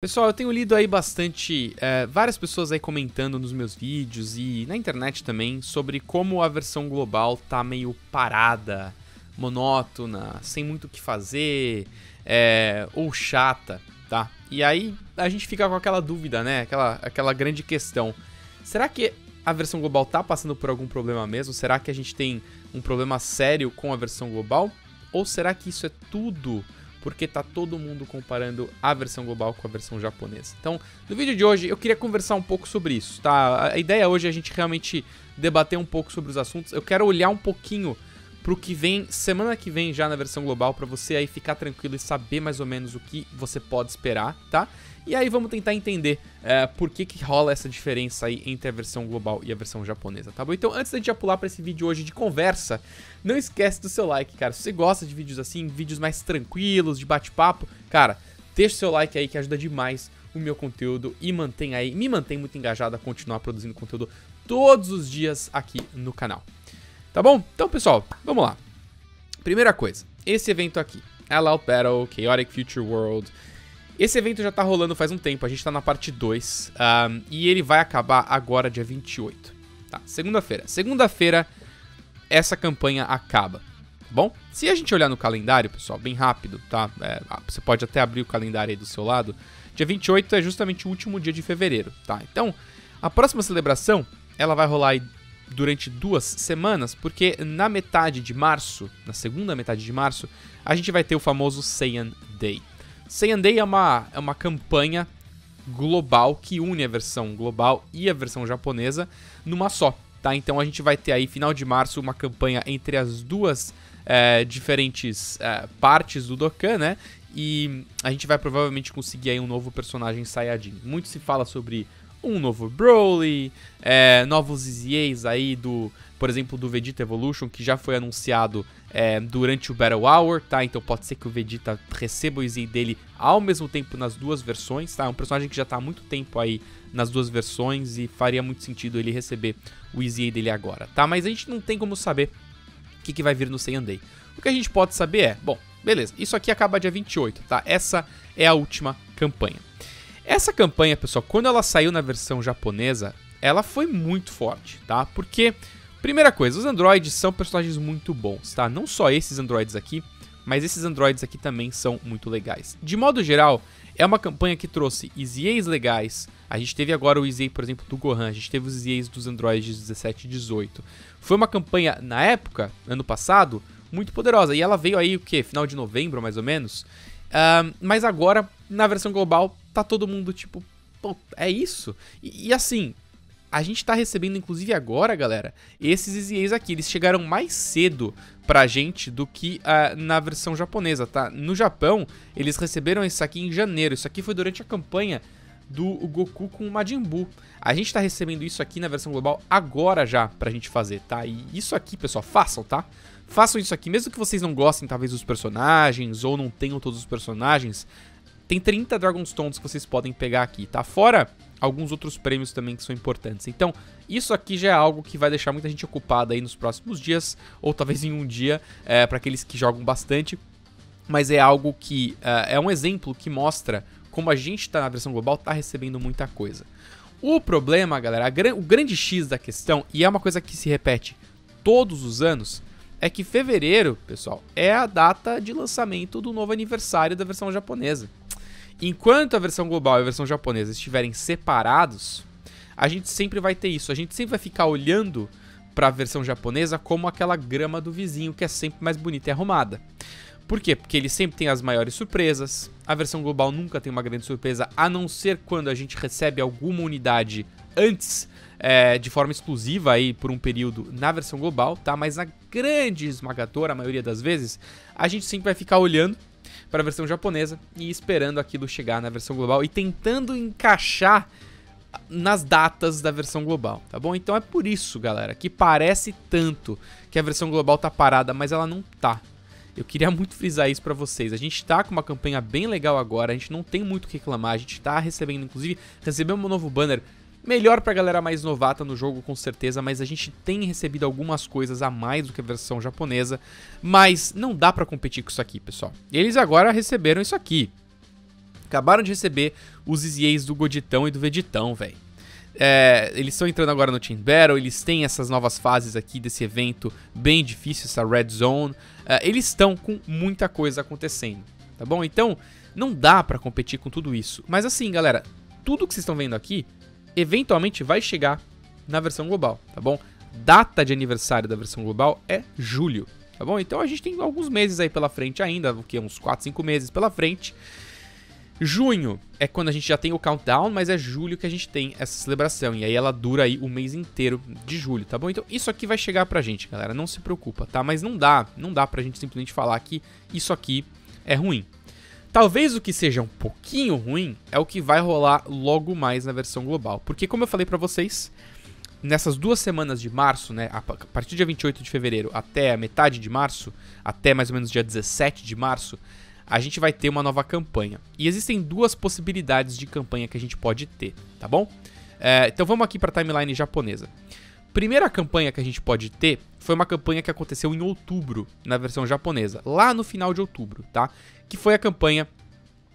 Pessoal, eu tenho lido aí bastante, é, várias pessoas aí comentando nos meus vídeos e na internet também sobre como a versão global tá meio parada, monótona, sem muito o que fazer, é, ou chata, tá? E aí a gente fica com aquela dúvida, né? Aquela, aquela grande questão. Será que a versão global tá passando por algum problema mesmo? Será que a gente tem um problema sério com a versão global? Ou será que isso é tudo porque tá todo mundo comparando a versão global com a versão japonesa. Então, no vídeo de hoje eu queria conversar um pouco sobre isso, tá? A ideia hoje é a gente realmente debater um pouco sobre os assuntos. Eu quero olhar um pouquinho pro que vem semana que vem já na versão global para você aí ficar tranquilo e saber mais ou menos o que você pode esperar, tá? E aí vamos tentar entender é, por que, que rola essa diferença aí entre a versão global e a versão japonesa, tá bom? Então antes da gente já pular para esse vídeo hoje de conversa, não esquece do seu like, cara. Se você gosta de vídeos assim, vídeos mais tranquilos, de bate-papo, cara, deixa o seu like aí que ajuda demais o meu conteúdo e mantém aí, me mantém muito engajado a continuar produzindo conteúdo todos os dias aqui no canal. Tá bom? Então, pessoal, vamos lá. Primeira coisa, esse evento aqui, All Battle, Chaotic Future World, esse evento já tá rolando faz um tempo, a gente tá na parte 2, um, e ele vai acabar agora, dia 28. Tá, segunda-feira. Segunda-feira, essa campanha acaba. Tá bom, se a gente olhar no calendário, pessoal, bem rápido, tá? É, você pode até abrir o calendário aí do seu lado. Dia 28 é justamente o último dia de fevereiro, tá? Então, a próxima celebração, ela vai rolar aí durante duas semanas, porque na metade de março, na segunda metade de março, a gente vai ter o famoso Saiyan Day. Saiyan Day é uma, é uma campanha global que une a versão global e a versão japonesa numa só, tá? Então a gente vai ter aí, final de março, uma campanha entre as duas é, diferentes é, partes do Dokkan, né? E a gente vai provavelmente conseguir aí um novo personagem Saiyajin. Muito se fala sobre um novo Broly, é, novos EZAs aí do, por exemplo, do Vegeta Evolution, que já foi anunciado é, durante o Battle Hour, tá? Então pode ser que o Vegeta receba o EZA dele ao mesmo tempo nas duas versões, tá? É um personagem que já tá há muito tempo aí nas duas versões e faria muito sentido ele receber o EZA dele agora, tá? Mas a gente não tem como saber o que, que vai vir no Saiyan Day. O que a gente pode saber é, bom, beleza, isso aqui acaba dia 28, tá? Essa é a última campanha. Essa campanha, pessoal, quando ela saiu na versão japonesa, ela foi muito forte, tá? Porque, primeira coisa, os androides são personagens muito bons, tá? Não só esses androides aqui, mas esses androides aqui também são muito legais. De modo geral, é uma campanha que trouxe EZAs legais. A gente teve agora o EZA, por exemplo, do Gohan, a gente teve os EZAs dos androides 17 e 18. Foi uma campanha, na época, ano passado, muito poderosa. E ela veio aí, o que? Final de novembro, mais ou menos. Uh, mas agora, na versão global, tá todo mundo tipo, pô, é isso? E, e, assim, a gente tá recebendo, inclusive agora, galera, esses EZAs aqui. Eles chegaram mais cedo pra gente do que uh, na versão japonesa, tá? No Japão, eles receberam isso aqui em janeiro. Isso aqui foi durante a campanha do Goku com o Majin Buu. A gente tá recebendo isso aqui na versão global agora já pra gente fazer, tá? E isso aqui, pessoal, façam, tá? Façam isso aqui, mesmo que vocês não gostem talvez dos personagens ou não tenham todos os personagens, tem 30 Dragonstones que vocês podem pegar aqui, tá? Fora alguns outros prêmios também que são importantes. Então, isso aqui já é algo que vai deixar muita gente ocupada aí nos próximos dias, ou talvez em um dia, é, para aqueles que jogam bastante. Mas é algo que é, é um exemplo que mostra como a gente está na versão global, está recebendo muita coisa. O problema, galera, o grande X da questão, e é uma coisa que se repete todos os anos, é que fevereiro, pessoal, é a data de lançamento do novo aniversário da versão japonesa. Enquanto a versão global e a versão japonesa estiverem separados, a gente sempre vai ter isso. A gente sempre vai ficar olhando para a versão japonesa como aquela grama do vizinho que é sempre mais bonita e arrumada. Por quê? Porque ele sempre tem as maiores surpresas. A versão global nunca tem uma grande surpresa, a não ser quando a gente recebe alguma unidade antes, é, de forma exclusiva aí por um período na versão global, tá? Mas na grande esmagadora, a maioria das vezes, a gente sempre vai ficar olhando para a versão japonesa e esperando aquilo chegar na versão global e tentando encaixar nas datas da versão global, tá bom? Então é por isso, galera, que parece tanto que a versão global tá parada, mas ela não tá. Eu queria muito frisar isso para vocês. A gente tá com uma campanha bem legal agora, a gente não tem muito o que reclamar, a gente tá recebendo, inclusive, recebemos um novo banner Melhor pra galera mais novata no jogo, com certeza, mas a gente tem recebido algumas coisas a mais do que a versão japonesa, mas não dá pra competir com isso aqui, pessoal. Eles agora receberam isso aqui. acabaram de receber os EZAs do Goditão e do Vegetão, velho. É, eles estão entrando agora no Team Battle, eles têm essas novas fases aqui desse evento bem difícil, essa Red Zone. É, eles estão com muita coisa acontecendo, tá bom? Então, não dá para competir com tudo isso. Mas assim, galera, tudo que vocês estão vendo aqui, eventualmente vai chegar na versão global, tá bom? Data de aniversário da versão global é julho, tá bom? Então a gente tem alguns meses aí pela frente ainda, o que? Uns 4, 5 meses pela frente. Junho é quando a gente já tem o countdown, mas é julho que a gente tem essa celebração. E aí ela dura aí o mês inteiro de julho, tá bom? Então isso aqui vai chegar pra gente, galera. Não se preocupa, tá? Mas não dá, não dá pra gente simplesmente falar que isso aqui é ruim. Talvez o que seja um pouquinho ruim é o que vai rolar logo mais na versão global. Porque como eu falei pra vocês, nessas duas semanas de março, né, a partir do dia 28 de fevereiro até a metade de março, até mais ou menos dia 17 de março, a gente vai ter uma nova campanha. E existem duas possibilidades de campanha que a gente pode ter, tá bom? É, então vamos aqui para timeline japonesa. Primeira campanha que a gente pode ter foi uma campanha que aconteceu em outubro, na versão japonesa, lá no final de outubro, tá? Que foi a campanha,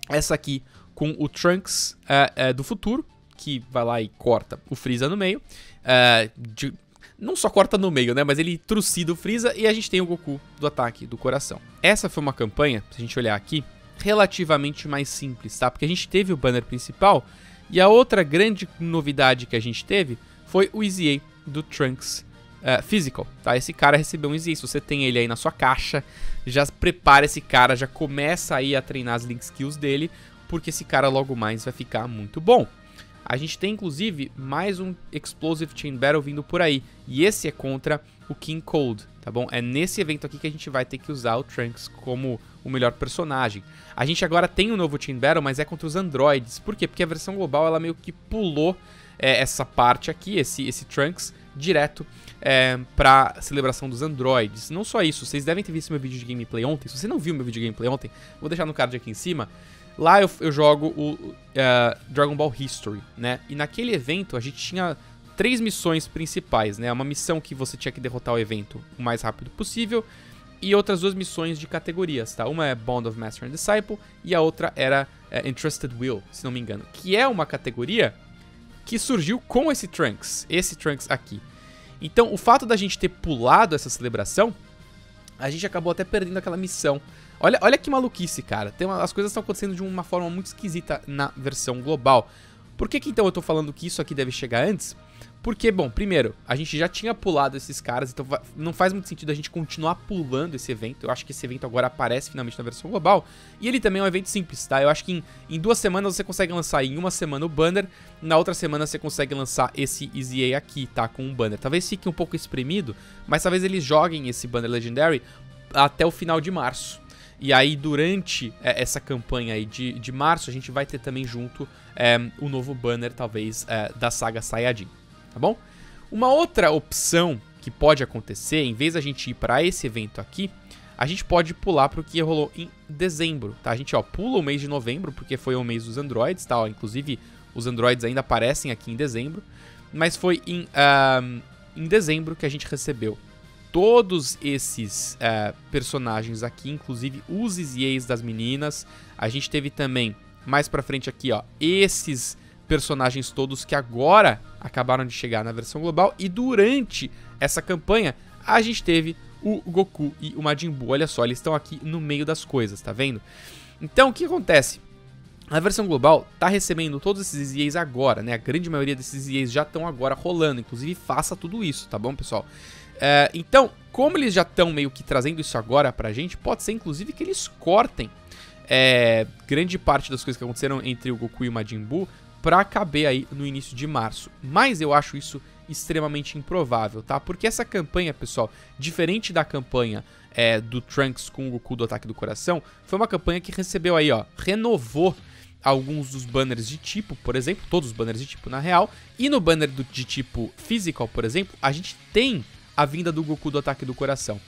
essa aqui, com o Trunks é, é, do futuro, que vai lá e corta o Freeza no meio, é, de, não só corta no meio, né? Mas ele trucida o Freeza e a gente tem o Goku do ataque do coração. Essa foi uma campanha, se a gente olhar aqui, relativamente mais simples, tá? Porque a gente teve o banner principal e a outra grande novidade que a gente teve foi o EZA do Trunks uh, Physical, tá? Esse cara recebeu um EZA, se você tem ele aí na sua caixa, já prepara esse cara, já começa aí a treinar as Link Skills dele, porque esse cara logo mais vai ficar muito bom. A gente tem inclusive mais um Explosive Chain Battle vindo por aí. E esse é contra o King Cold, tá bom? É nesse evento aqui que a gente vai ter que usar o Trunks como o melhor personagem. A gente agora tem um novo Chain Battle, mas é contra os androids. Por quê? Porque a versão global ela meio que pulou é, essa parte aqui, esse, esse Trunks, direto é, pra celebração dos androids. Não só isso, vocês devem ter visto meu vídeo de gameplay ontem. Se você não viu meu vídeo de gameplay ontem, vou deixar no card aqui em cima. Lá eu, eu jogo o uh, Dragon Ball History, né? E naquele evento a gente tinha três missões principais, né? Uma missão que você tinha que derrotar o evento o mais rápido possível e outras duas missões de categorias, tá? Uma é Bond of Master and Disciple e a outra era uh, Entrusted Will, se não me engano, que é uma categoria que surgiu com esse Trunks, esse Trunks aqui. Então, o fato da gente ter pulado essa celebração, a gente acabou até perdendo aquela missão Olha, olha que maluquice, cara. Tem uma, as coisas estão acontecendo de uma forma muito esquisita na versão global. Por que, que então eu tô falando que isso aqui deve chegar antes? Porque, bom, primeiro, a gente já tinha pulado esses caras, então não faz muito sentido a gente continuar pulando esse evento. Eu acho que esse evento agora aparece finalmente na versão global. E ele também é um evento simples, tá? Eu acho que em, em duas semanas você consegue lançar em uma semana o banner, na outra semana você consegue lançar esse EZA aqui, tá? Com um banner. Talvez fique um pouco espremido, mas talvez eles joguem esse banner Legendary até o final de março. E aí, durante é, essa campanha aí de, de março, a gente vai ter também junto é, o novo banner, talvez, é, da saga Saiyajin, tá bom? Uma outra opção que pode acontecer, em vez da gente ir para esse evento aqui, a gente pode pular para o que rolou em dezembro, tá? A gente, ó, pula o mês de novembro, porque foi o mês dos androids, tá? Ó, inclusive, os androids ainda aparecem aqui em dezembro, mas foi em, em dezembro que a gente recebeu todos esses é, personagens aqui, inclusive os EZAs das meninas. A gente teve também, mais pra frente aqui, ó, esses personagens todos que agora acabaram de chegar na versão global. E durante essa campanha, a gente teve o Goku e o Majin Buu. Olha só, eles estão aqui no meio das coisas, tá vendo? Então, o que acontece? A versão global tá recebendo todos esses EAs agora, né? A grande maioria desses EAs já estão agora rolando. Inclusive, faça tudo isso, tá bom, pessoal? É, então, como eles já estão meio que trazendo isso agora pra gente, pode ser inclusive que eles cortem é, grande parte das coisas que aconteceram entre o Goku e o Majin Buu pra caber aí no início de março. Mas eu acho isso extremamente improvável, tá? Porque essa campanha, pessoal, diferente da campanha é, do Trunks com o Goku do Ataque do Coração, foi uma campanha que recebeu aí, ó, renovou alguns dos banners de tipo, por exemplo, todos os banners de tipo na real, e no banner do, de tipo physical, por exemplo, a gente tem a vinda do Goku do Ataque do Coração.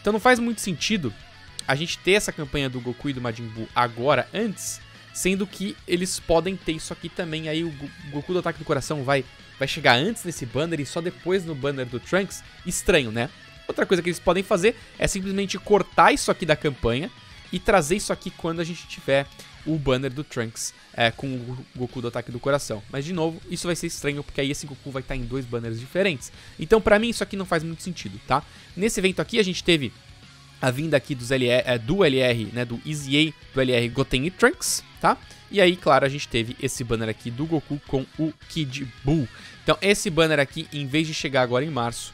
Então não faz muito sentido a gente ter essa campanha do Goku e do Majin Buu agora, antes, sendo que eles podem ter isso aqui também. Aí o Goku do Ataque do Coração vai, vai chegar antes nesse banner e só depois no banner do Trunks. Estranho, né? Outra coisa que eles podem fazer é simplesmente cortar isso aqui da campanha e trazer isso aqui quando a gente tiver o banner do Trunks é, com o Goku do Ataque do Coração. Mas, de novo, isso vai ser estranho, porque aí esse Goku vai estar em dois banners diferentes. Então, pra mim, isso aqui não faz muito sentido, tá? Nesse evento aqui, a gente teve a vinda aqui dos LR, é, do LR, né, do EZA, do LR Goten e Trunks, tá? E aí, claro, a gente teve esse banner aqui do Goku com o Kid Buu. Então, esse banner aqui, em vez de chegar agora em março,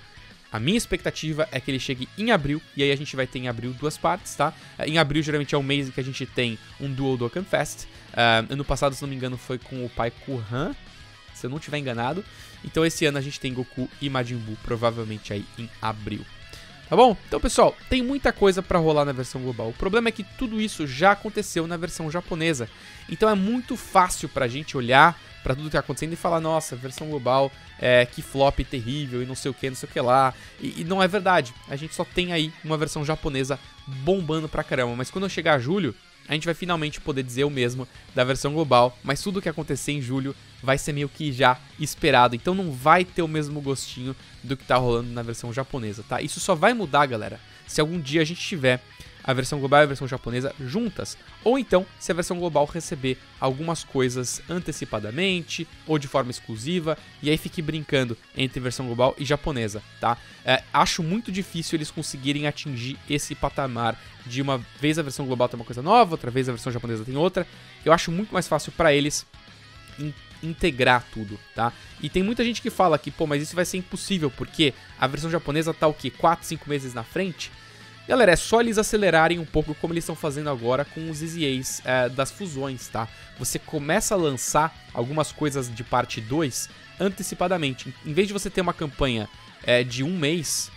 a minha expectativa é que ele chegue em abril, e aí a gente vai ter em abril duas partes, tá? É, em abril, geralmente, é o mês em que a gente tem um Dual Dokkan Fest. Uh, ano passado, se não me engano, foi com o Pai Kuhan, se eu não estiver enganado. Então, esse ano a gente tem Goku e Majin Buu, provavelmente aí em abril. Tá bom? Então, pessoal, tem muita coisa para rolar na versão global. O problema é que tudo isso já aconteceu na versão japonesa. Então é muito fácil pra gente olhar para tudo que tá acontecendo e falar, nossa, versão global, é, que flop terrível e não sei o que, não sei o que lá. E, e, não é verdade. A gente só tem aí uma versão japonesa bombando pra caramba. Mas quando eu chegar a julho, a gente vai finalmente poder dizer o mesmo da versão global, mas tudo que acontecer em julho vai ser meio que já esperado, então não vai ter o mesmo gostinho do que tá rolando na versão japonesa, tá? Isso só vai mudar, galera, se algum dia a gente tiver a versão global e a versão japonesa juntas, ou então se a versão global receber algumas coisas antecipadamente ou de forma exclusiva, e aí fique brincando entre versão global e japonesa, tá? É, acho muito difícil eles conseguirem atingir esse patamar de uma vez a versão global tem uma coisa nova, outra vez a versão japonesa tem outra. Eu acho muito mais fácil para eles integrar tudo, tá? E tem muita gente que fala que, pô, mas isso vai ser impossível, porque a versão japonesa tá o quê? 4, 5 meses na frente? Galera, é só eles acelerarem um pouco como eles estão fazendo agora com os EZAs é, das fusões, tá? Você começa a lançar algumas coisas de parte 2 antecipadamente. Em vez de você ter uma campanha é, de um mês,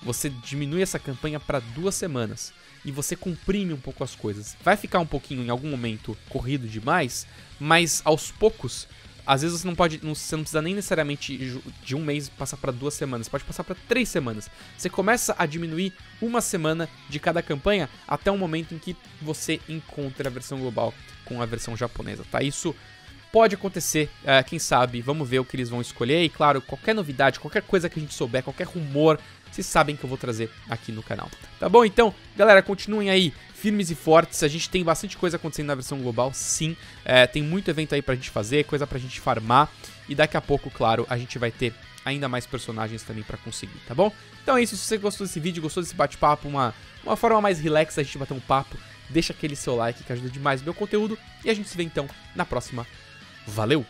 você diminui essa campanha para duas semanas e você comprime um pouco as coisas. Vai ficar um pouquinho em algum momento corrido demais, mas aos poucos às vezes você não pode, não, você não precisa nem necessariamente de um mês passar para duas semanas, você pode passar para três semanas. Você começa a diminuir uma semana de cada campanha até o momento em que você encontra a versão global com a versão japonesa, tá? Isso pode acontecer, uh, quem sabe, vamos ver o que eles vão escolher. E claro, qualquer novidade, qualquer coisa que a gente souber, qualquer rumor, vocês sabem que eu vou trazer aqui no canal. Tá bom? Então, galera, continuem aí firmes e fortes. A gente tem bastante coisa acontecendo na versão global, sim. É, tem muito evento aí pra gente fazer, coisa pra gente farmar. E daqui a pouco, claro, a gente vai ter ainda mais personagens também pra conseguir, tá bom? Então é isso, se você gostou desse vídeo, gostou desse bate-papo, uma, uma forma mais relax da gente bater um papo, deixa aquele seu like que ajuda demais o meu conteúdo. E a gente se vê então na próxima. Valeu!